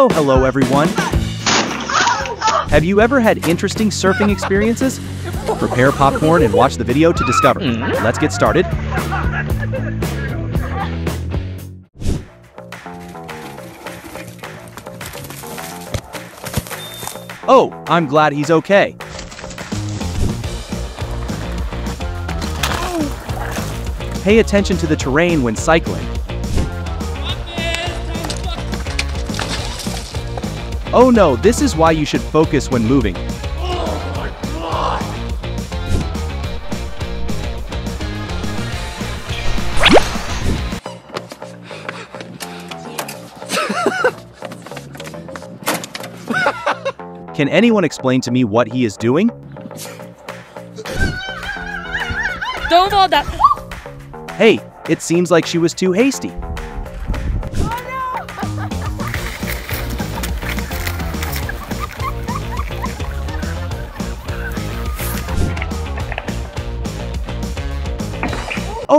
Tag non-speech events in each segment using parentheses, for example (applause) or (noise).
Hello, hello everyone. Have you ever had interesting surfing experiences? Prepare popcorn and watch the video to discover. Mm-hmm. Let's get started. Oh, I'm glad he's okay. Pay attention to the terrain when cycling. Oh no, this is why you should focus when moving. (laughs) Can anyone explain to me what he is doing? Don't fall down. Hey, it seems like she was too hasty.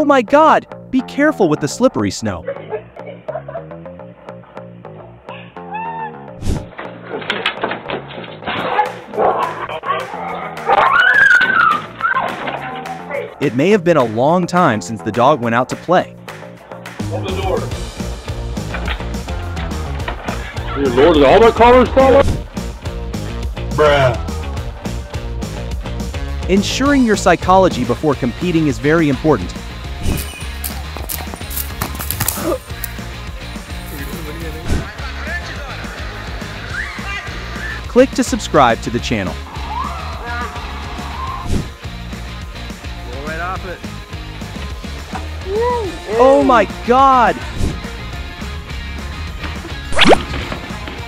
Oh my god! Be careful with the slippery snow. It may have been a long time since the dog went out to play. Open the door. Dear Lord, did all my collars fall off? Bruh. Ensuring your psychology before competing is very important. Click to subscribe to the channel. right. Oh my god!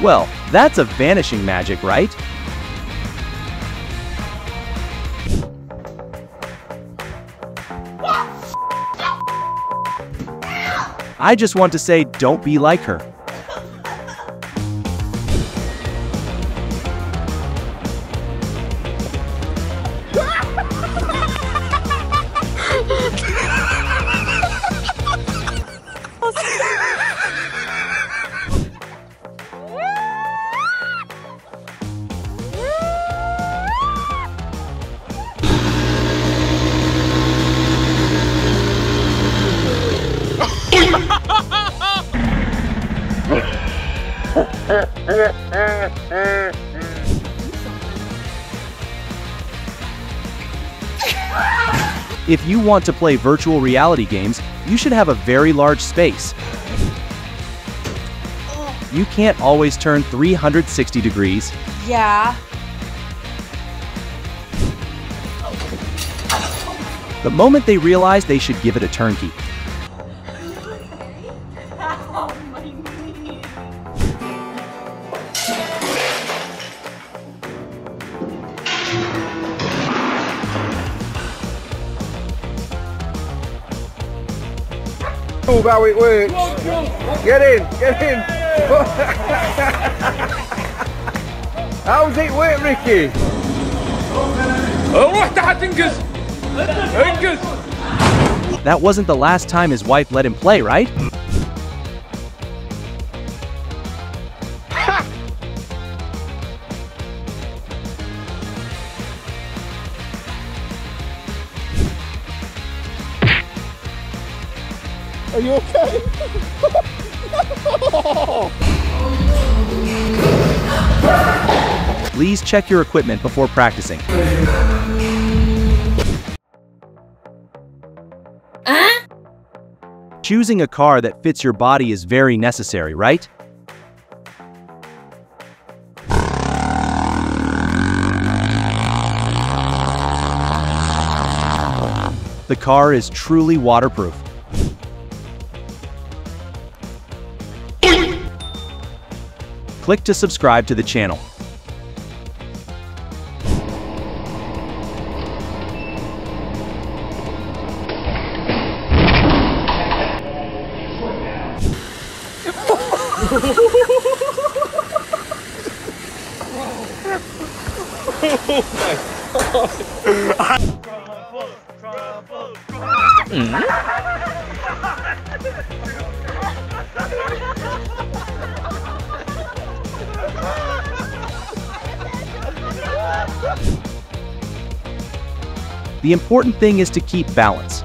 Well, that's a vanishing magic, right? I just want to say, don't be like her. If you want to play virtual reality games, you should have a very large space. You can't always turn 360 degrees. Yeah. The moment they realize they should give it a turnkey. how it works. Get in, get in. How's it work, Ricky? That wasn't the last time his wife let him play, right? Are you okay? Please check your equipment before practicing. Choosing a car that fits your body is very necessary, right? The car is truly waterproof. click to subscribe to the channel. oh my god. The important thing is to keep balance.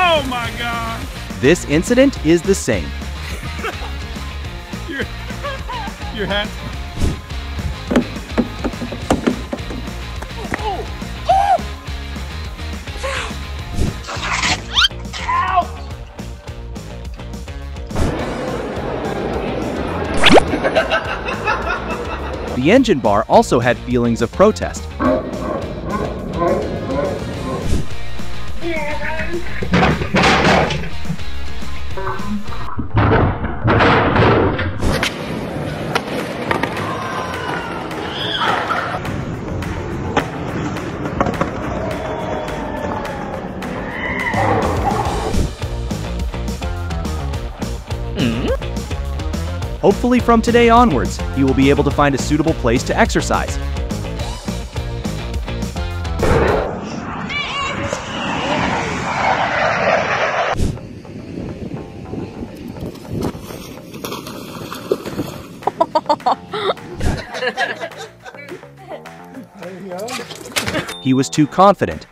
Oh my god! This incident is the same. (laughs) your, your hat's The engine bar also had feelings of protest. Hopefully, from today onwards, he will be able to find a suitable place to exercise. (laughs) He was too confident.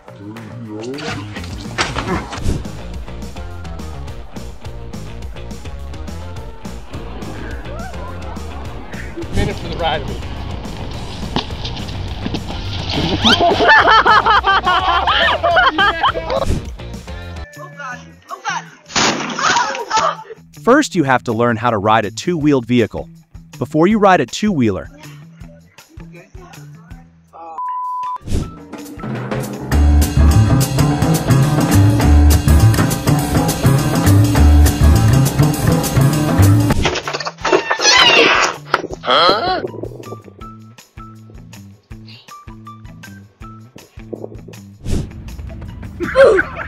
First, you have to learn how to ride a two-wheeled vehicle. Before you ride a two-wheeler, In (laughs)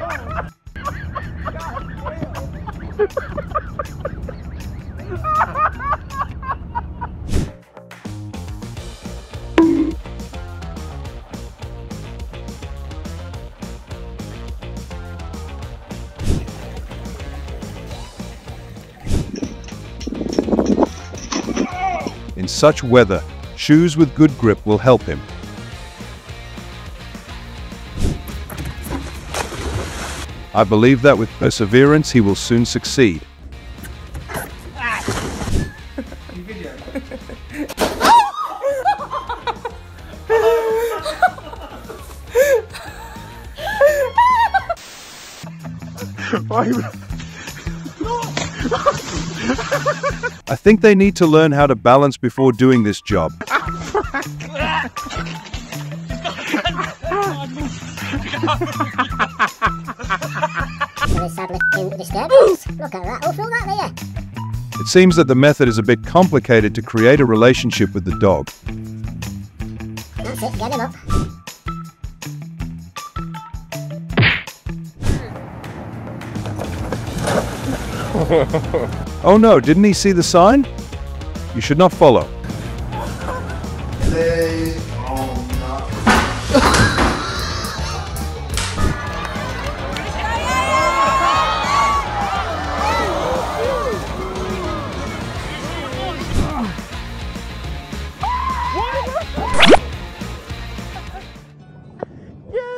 such weather, shoes with good grip will help him. I believe that with perseverance he will soon succeed. I think they need to learn how to balance before doing this job. Very sadly disturbance. Look at that, who that there? It seems that the method is a bit complicated to create a relationship with the dog. That's it, get him up. Oh no, didn't he see the sign? You should not follow.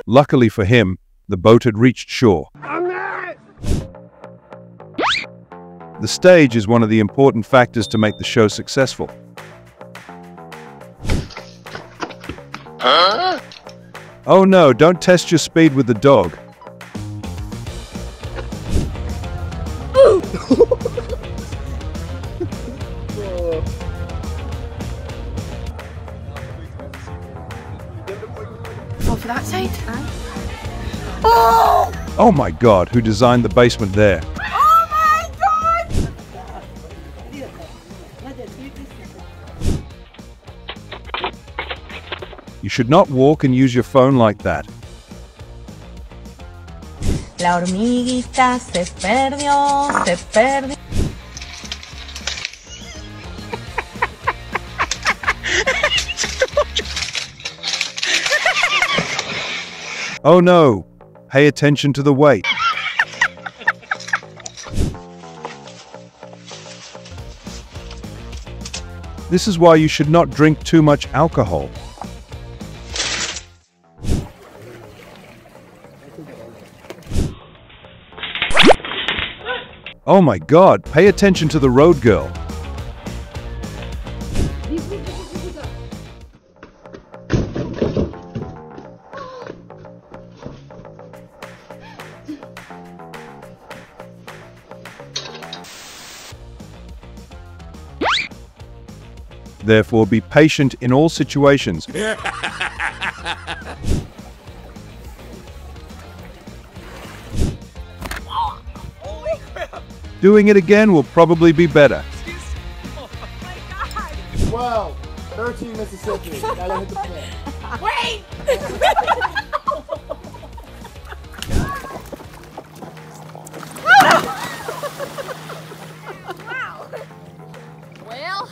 Luckily for him, the boat had reached shore. The stage is one of the important factors to make the show successful. Oh no, don't test your speed with the dog. Oh, for that side? Oh my god, who designed the basement there? Should not walk and use your phone like that. La hormiguita se perdió, se perdió. Oh no, pay attention to the weight. This is why you should not drink too much alcohol. Oh my god, pay attention to the road girl. Therefore, be patient in all situations. (laughs) Doing it again will probably be better. 12, 13 Mississippi. Gotta hit the pin. (laughs) Wait! Well,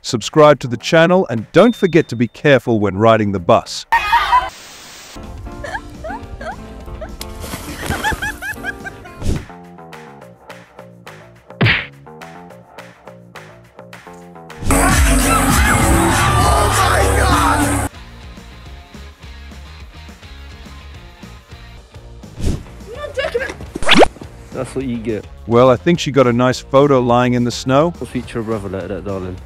Subscribe to the channel and don't forget to be careful when riding the bus. Get. Well, I think she got a nice photo lying in the snow. I'll feature a brother like that, darling.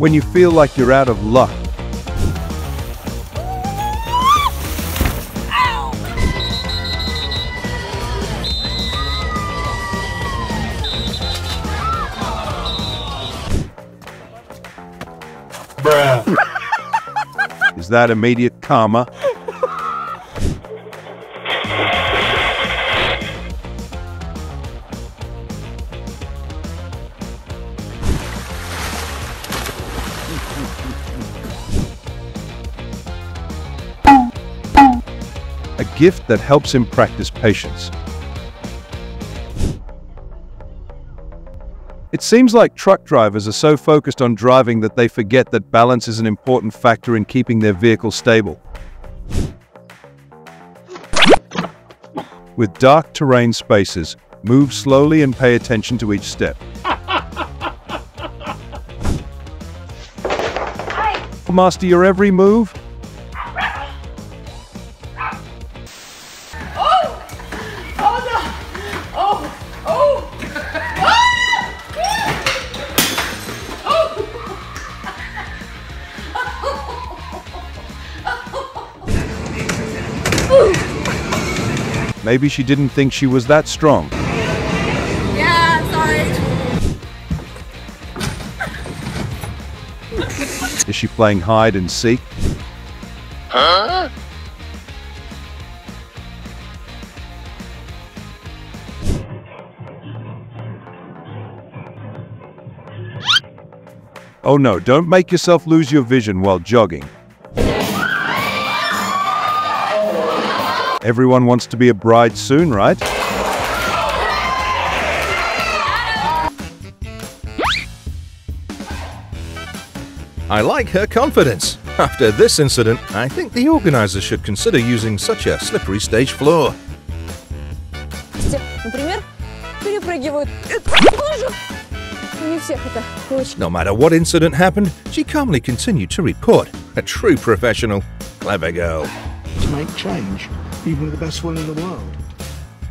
When you feel like you're out of luck, Bruh. is that immediate karma? Gift that helps him practice patience. It seems like truck drivers are so focused on driving that they forget that balance is an important factor in keeping their vehicle stable. With dark terrain spaces, move slowly and pay attention to each step. (laughs) Master your every move? Maybe she didn't think she was that strong. yeah, sorry. Is she playing hide and seek? Huh? Oh no, don't make yourself lose your vision while jogging. Everyone wants to be a bride soon, right? I like her confidence. After this incident, I think the organisers should consider using such a slippery stage floor. No matter what incident happened, she calmly continued to report. A true professional. Clever girl to make change, even with the best will in the world.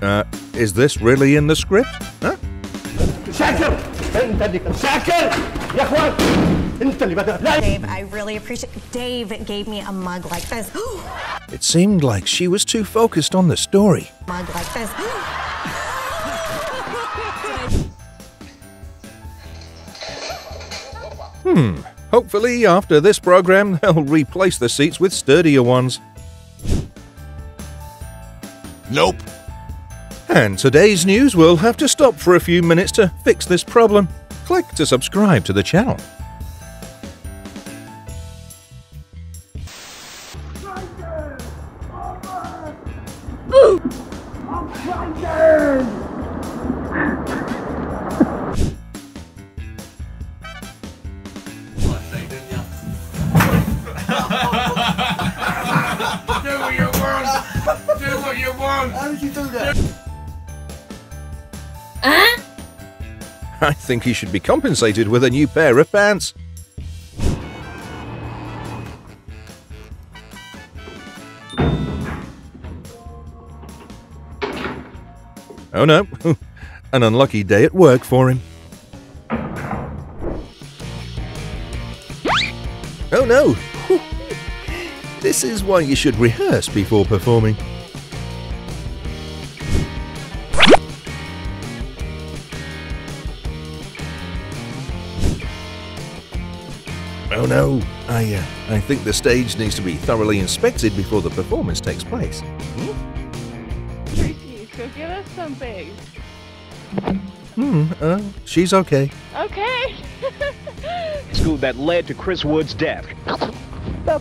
Uh, is this really in the script? Huh? Dave, I really appreciate. Dave gave me a mug like this. (gasps) It seemed like she was too focused on the story. mug like this. (gasps) Hmm. Hopefully, after this program, (laughs) they'll replace the seats with sturdier ones. Nope. And today's news will have to stop for a few minutes to fix this problem. Click to subscribe to the channel. How did you do that? I think he should be compensated with a new pair of pants. Oh no, (laughs) an unlucky day at work for him. Oh no! (laughs) This is why you should rehearse before performing. no, I, uh, I think the stage needs to be thoroughly inspected before the performance takes place. Tracy, so give us some bass. Hmm, uh, she's okay. Okay. (laughs) School that led to Chris Wood's death.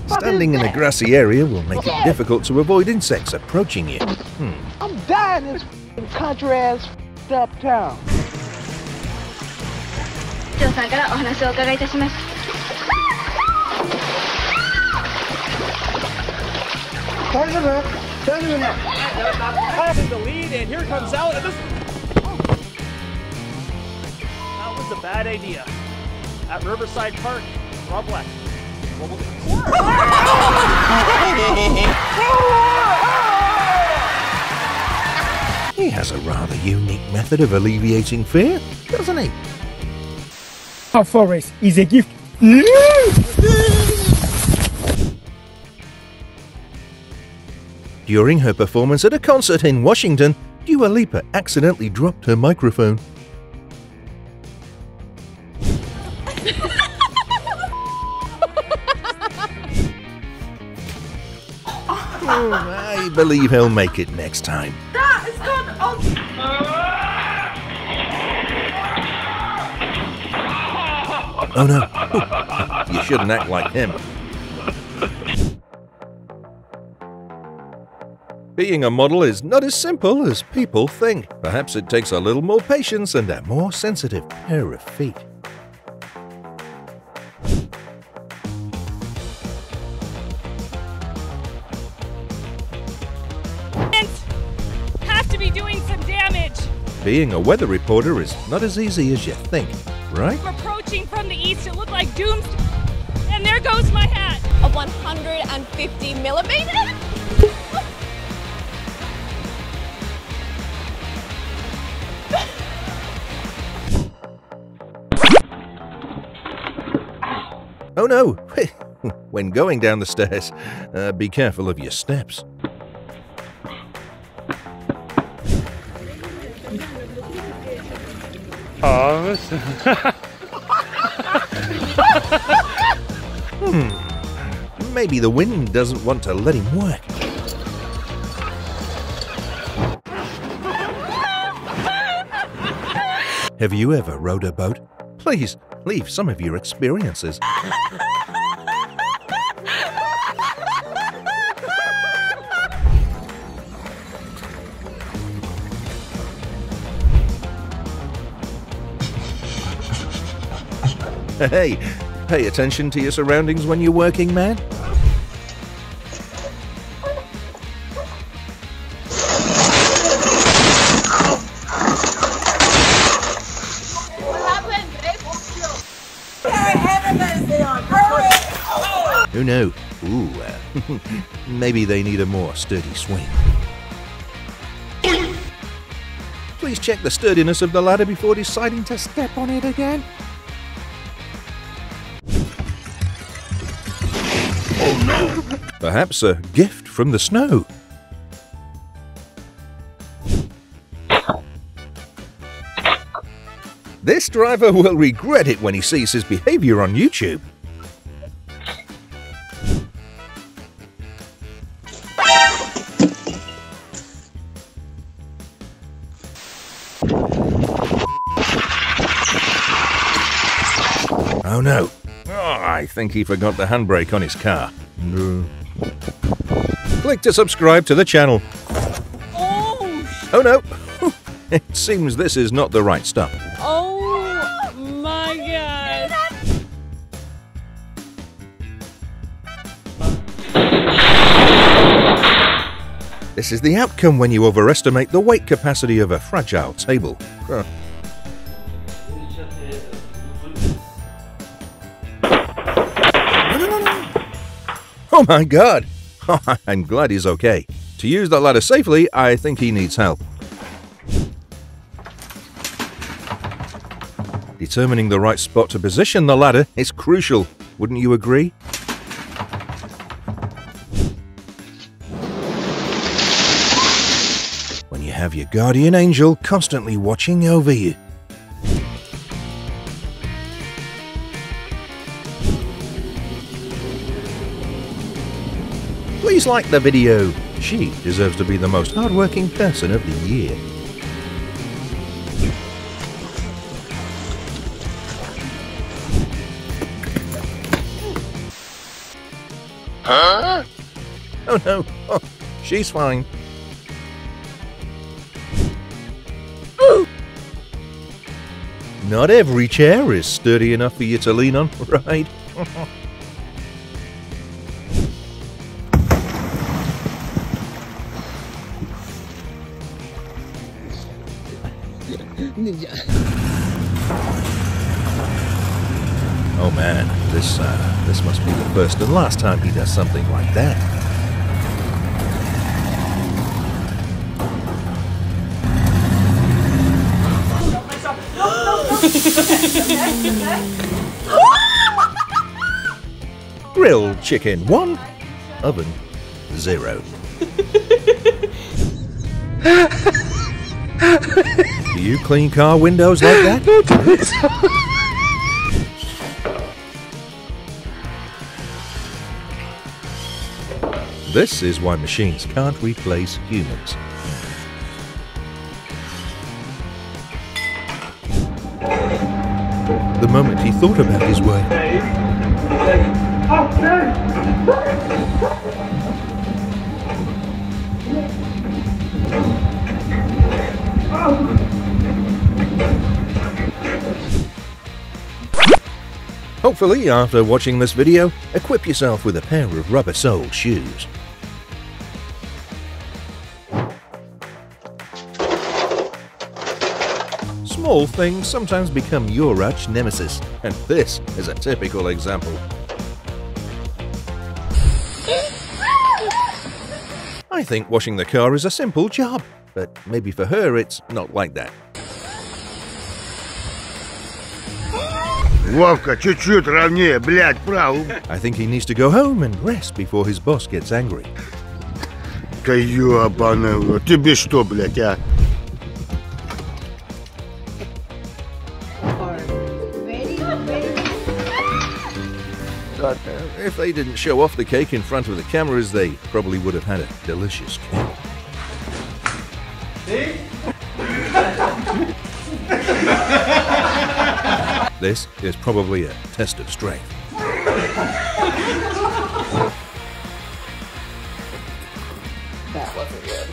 Standing in a grassy area will make it difficult to avoid insects approaching you. Hmm. I'm dying in this country ass up town. 長さんからお話をお伺いいたします。 President, President. Having the lead, and here comes out. And this... That was a bad idea. At Riverside Park, Rob Black. (laughs) He has a rather unique method of alleviating fear, doesn't he? Our forest is a gift. During her performance at a concert in Washington, Dua Lipa accidentally dropped her microphone. Hmm, I believe he'll make it next time. That is gone. Oh no, you shouldn't act like him. Being a model is not as simple as people think. Perhaps it takes a little more patience and a more sensitive pair of feet. Have to be doing some damage. Being a weather reporter is not as easy as you think, right? Approaching from the east, it looked like dooms. And there goes my hat. A 150 millimeter? Oh no! (laughs) when going down the stairs, uh, be careful of your steps. Oh, Hmm. Maybe the wind doesn't want to let him work. Have you ever rowed a boat? Please leave some of your experiences. Hey, pay attention to your surroundings when you're working, man. Knew? Ooh, uh, (laughs) maybe they need a more sturdy swing. Please check the sturdiness of the ladder before deciding to step on it again. Oh no! Perhaps a gift from the snow. This driver will regret it when he sees his behavior on YouTube. Think he forgot the handbrake on his car. No. Click to subscribe to the channel. Oh, Oh no. (laughs) it seems this is not the right stuff. oh my god. This is the outcome when you overestimate the weight capacity of a fragile table. Huh. Oh my god! (laughs) Oh, I'm glad he's okay. To use that ladder safely, I think he needs help. Determining the right spot to position the ladder is crucial, wouldn't you agree? When you have your guardian angel constantly watching over you. Like the video. She deserves to be the most hardworking person of the year. Huh? Oh no, oh, she's fine. (gasps) Not every chair is sturdy enough for you to lean on, (laughs) right? (laughs) Oh man, this uh, this must be the first and last time he does something like that. Grilled chicken one, oven zero. (laughs) Clean car windows like that? (laughs) This is why machines can't replace humans. The moment he thought about his word, Hopefully, after watching this video, equip yourself with a pair of rubber-soled shoes. Small things sometimes become your arch nemesis, and this is a typical example. I think washing the car is a simple job, but maybe for her it's not like that. Вовка, чуть-чуть ровнее, блядь, право. I think he needs to go home and rest before his boss gets angry. Да ёбаный, в рот. тебе что, блядь, а? But uh, if they didn't show off the cake in front of the cameras, they probably would have had a delicious cake. This is probably a test of strength. That wasn't good.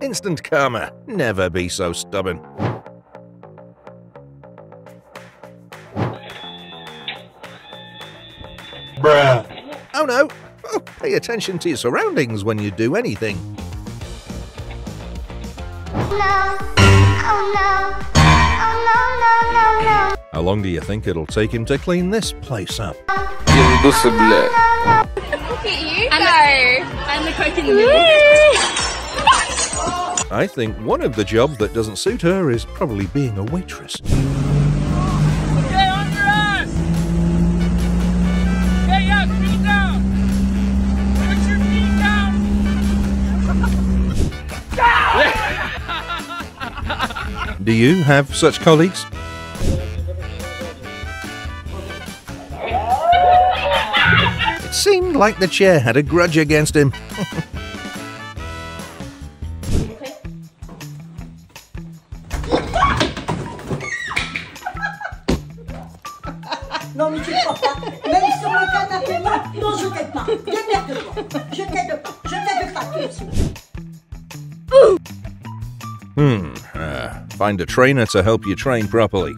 Instant karma. Never be so stubborn. Bruh. Oh no! Oh, pay attention to your surroundings when you do anything. How long do you think it'll take him to clean this place up? Look at you go. I'm the coke in the middle. I think one of the jobs that doesn't suit her is probably being a waitress. Get on your ass! Hey, yeah, feet down! Put your feet down! Do you have such colleagues? It seemed like the chair had a grudge against him. Non, mais tu crois pas. Même sur le canapé, moi, non, je t'aide pas. Démerde-toi. Je t'aide pas. Je t'aide pas, toi aussi. Hmm. Uh, find a trainer to help you train properly.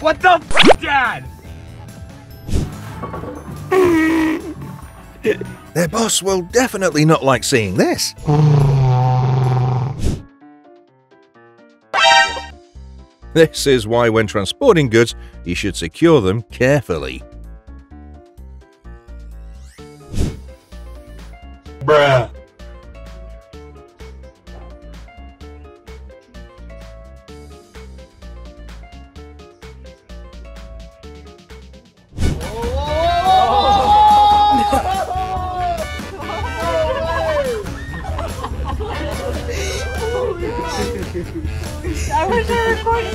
What the f, Dad? Their boss will definitely not like seeing this. This is why when transporting goods, you should secure them carefully. Bruh.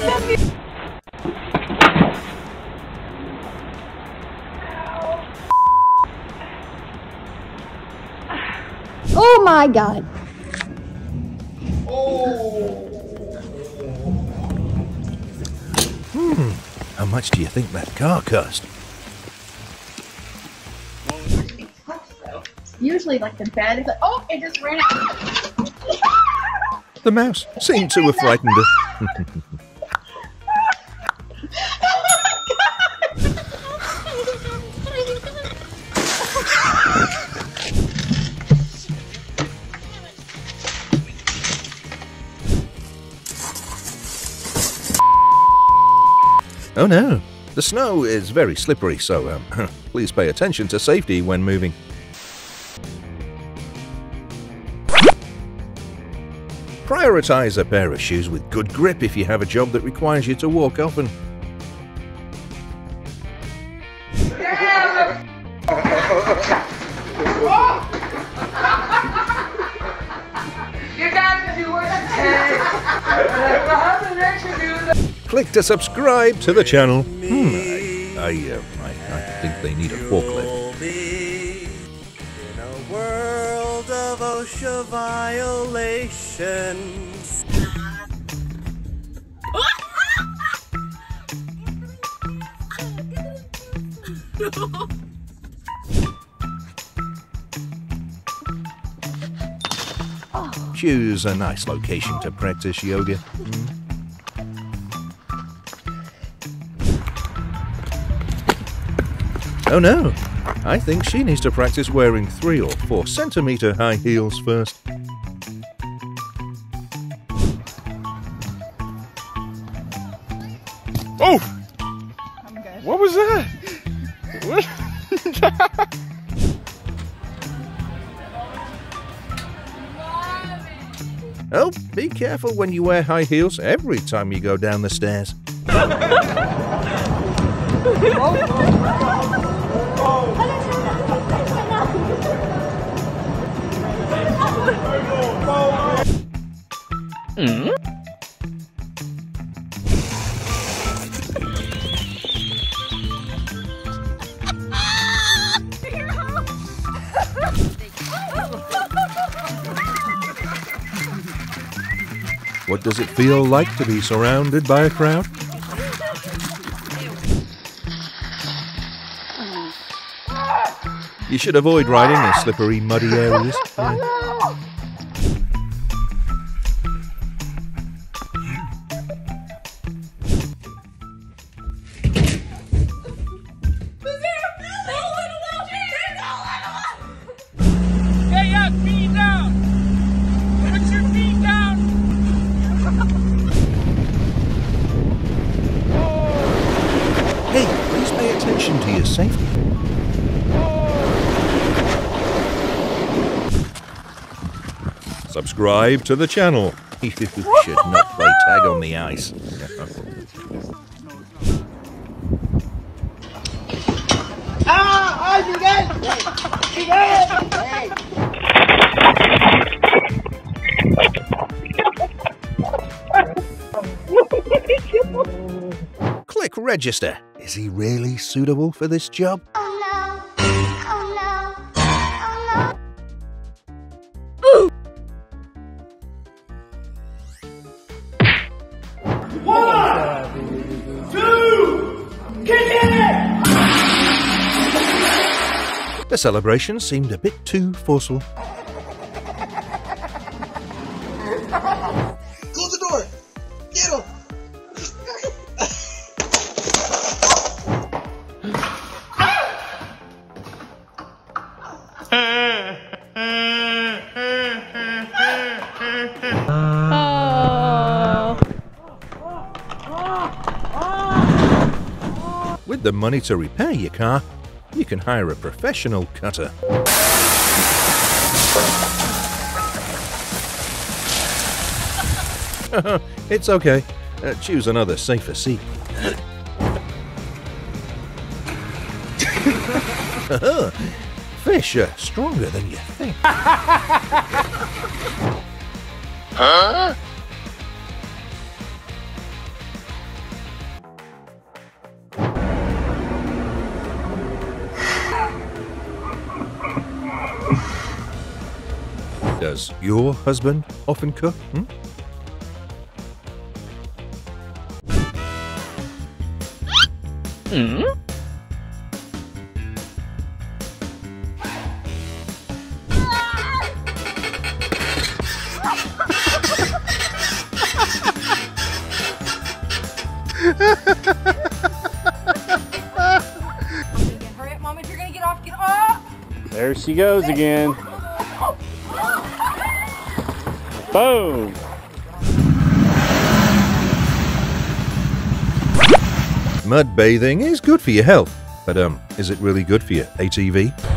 I recorded. Oh my god. Hmm, how much do you think that car cost? Usually, like the bed is like, oh, it just ran out. The mouse seemed to have frightened her. (laughs) oh no, the snow is very slippery, so um, (laughs) please pay attention to safety when moving. Prioritize a pair of shoes with good grip if you have a job that requires you to walk often. You (laughs) Click to subscribe to the channel. Hmm, I, I, uh, I, I think they need a forklift. In a world of OSHA violations. Choose a nice location to practice yoga. Oh no! I think she needs to practice wearing three or four centimeter high heels first. Oh! What was that? What? (laughs) Oh, be careful when you wear high heels every time you go down the stairs. (laughs) it feel like to be surrounded by a crowd? You should avoid riding in slippery, muddy areas. Hey, Subscribe to the channel. (laughs) You should not play tag on the ice. Ah, ay, Miguel. Miguel. Click register. Is he really suitable for this job? celebration seemed a bit too forceful. Close the door! Get him! With the money to repair your car, can hire a professional cutter. (laughs) it's okay. Uh, choose another safer seat. (laughs) Fish are stronger than you think. (laughs) Huh? Does your husband often cook? Hmm? Hmm? Hurry up, Mom, if you're gonna get off, get off! There she goes again. Boom. Mud bathing is good for your health, but um, is it really good for your ATV?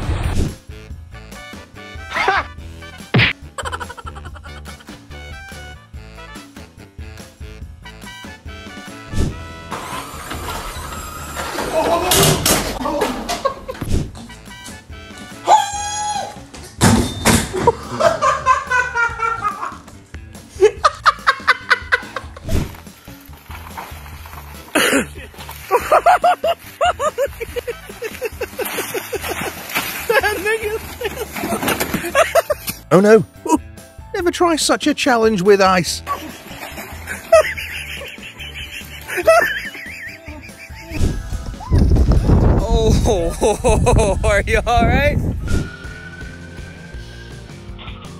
Oh no! Ooh, never try such a challenge with ice. (laughs) Oh, (laughs) are you alright?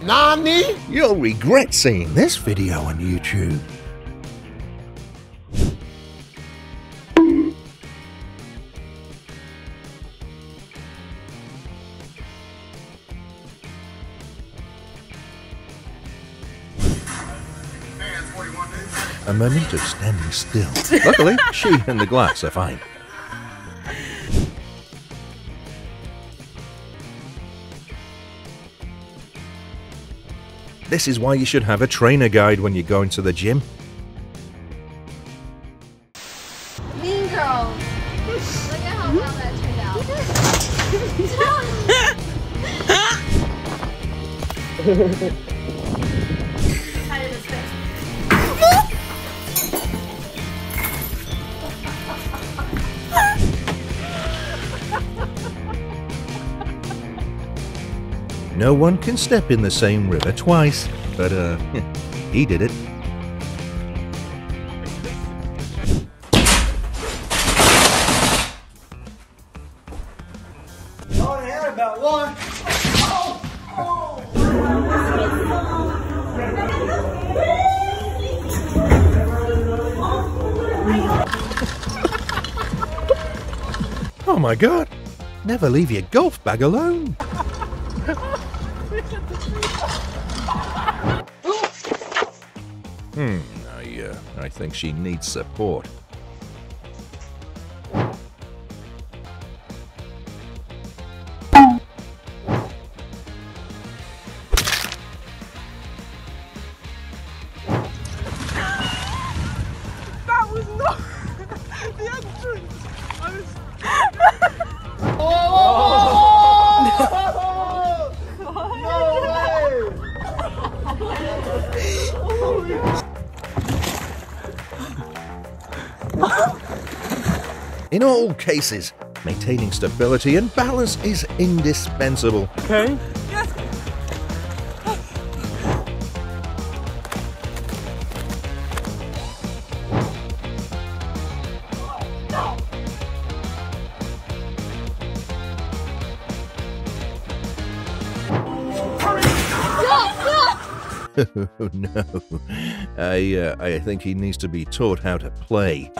Nani? You'll regret seeing this video on YouTube. A moment of standing still. Luckily, she and the glass are fine. This is why you should have a trainer guide when you're going to the gym. No one can step in the same river twice, but uh, (laughs) he did it. Only had about one. Oh my god! Never leave your golf bag alone. Hmm, I, uh, I think she needs support. In all cases, maintaining stability and balance is indispensable. Okay. oh (laughs) no, I uh, I think he needs to be taught how to play.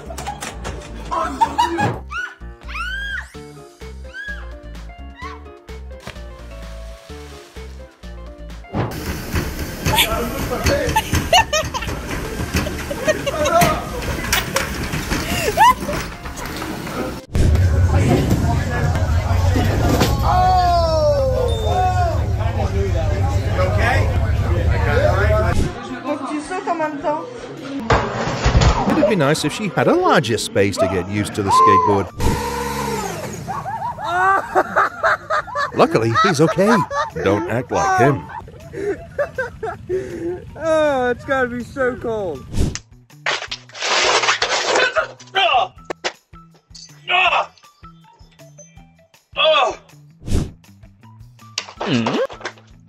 Nice if she had a larger space to get used to the skateboard. Luckily, he's okay. Don't act like him. oh, it's gotta be so cold.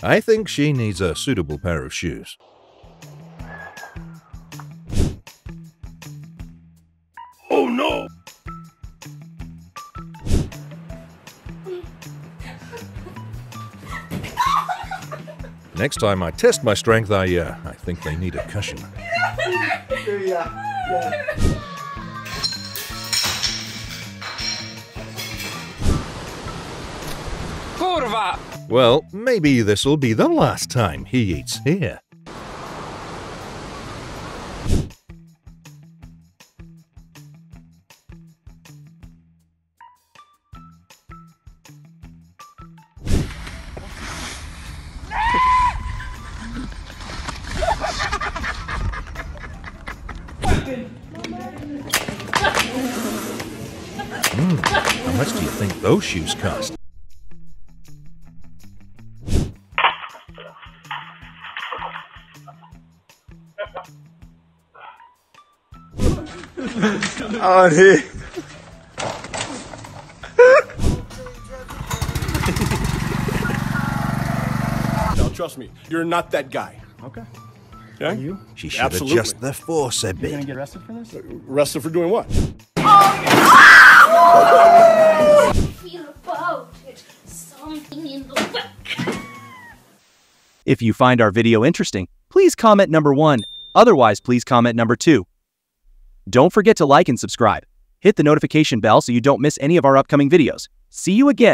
I think she needs a suitable pair of shoes. Next time I test my strength, I uh, I think they need a cushion. Kurva! Well, maybe this'll be the last time he eats here. Those shoes cost? On here. No, trust me, you're not that guy. Okay. Yeah? you? She should Absolutely. adjust the force a You bit. gonna get arrested for this? Arrested for doing what? Oh, feel (laughs) If you find our video interesting, please comment number one. Otherwise, please comment number two. Don't forget to like and subscribe. Hit the notification bell so you don't miss any of our upcoming videos. See you again.